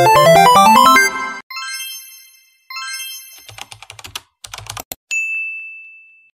Bye.